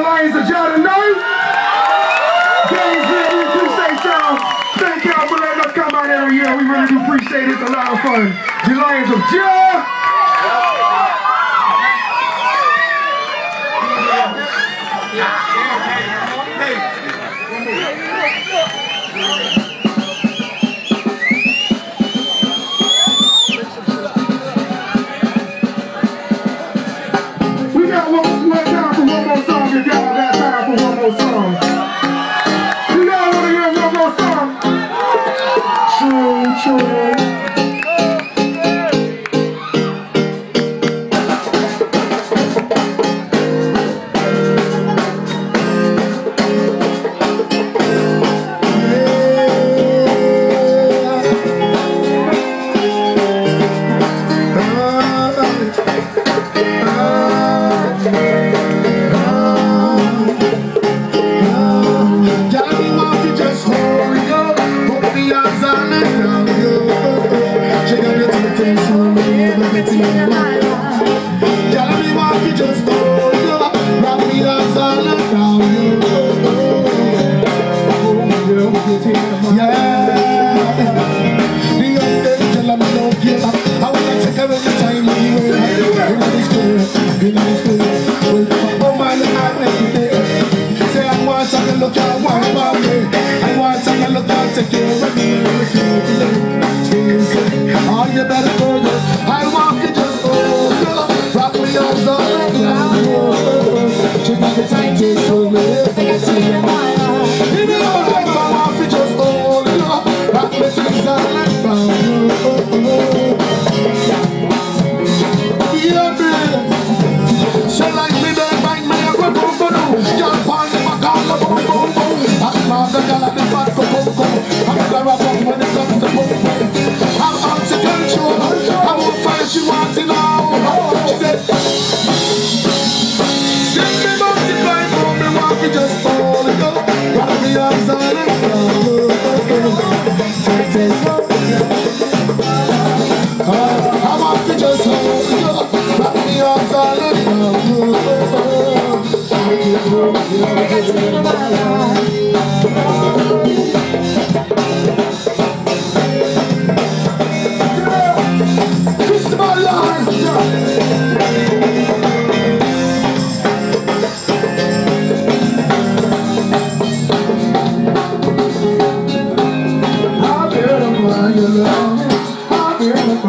The that y'all don't know. You. Thank y'all for letting us come out every year. We really do appreciate it. It's a lot of fun. The Lions of Jah. goes on and down here Should be the tightest for me. I think I see your mind You know, like my mouth to just hold you Rock me to the side and found you Yeah, man. So like me, then bang me up with boom, boom, boom. Y'all find me, my car, the boom, boom, boom. I'm mad, the girl, I'm the fat, the boom, boom. I'm gonna I'm when it comes to boom, boom. I'm out to control? I won't find she wants it all?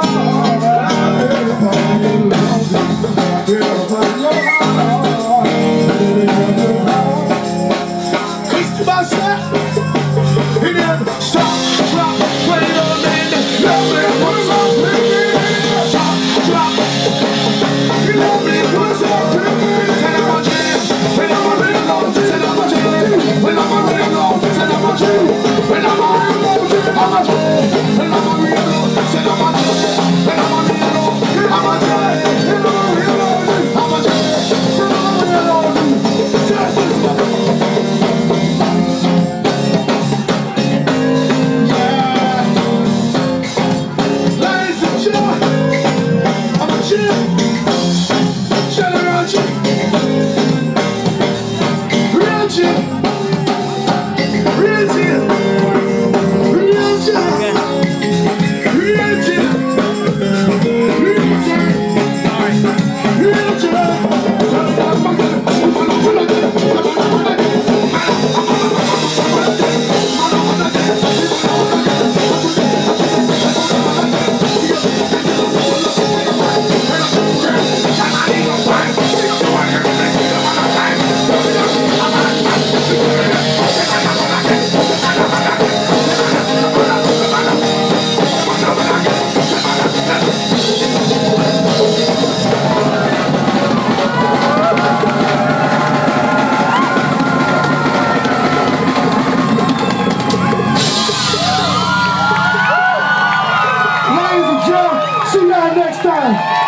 oh. See y'all next time.